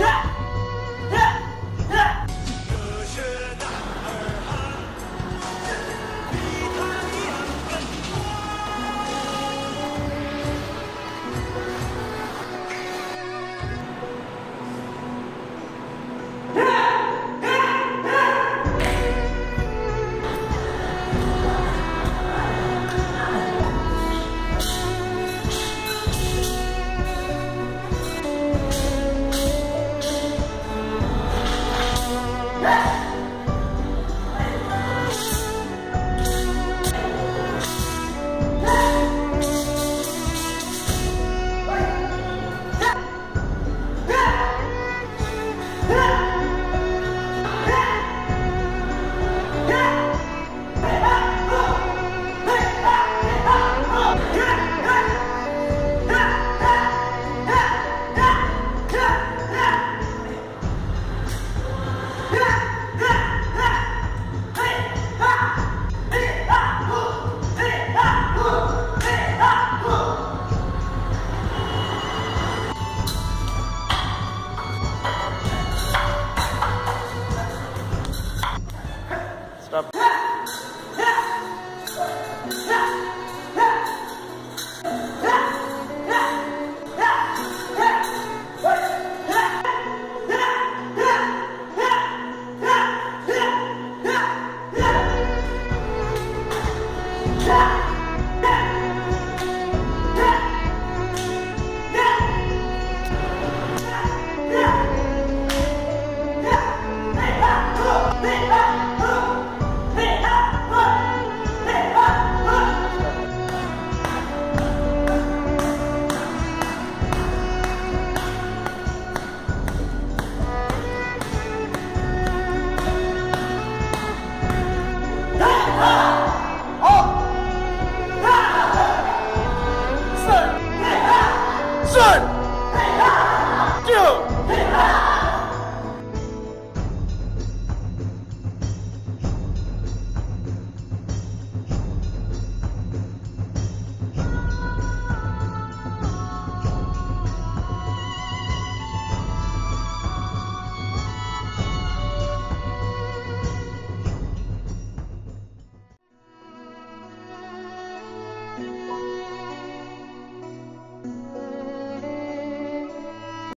Yeah. Tchau! do?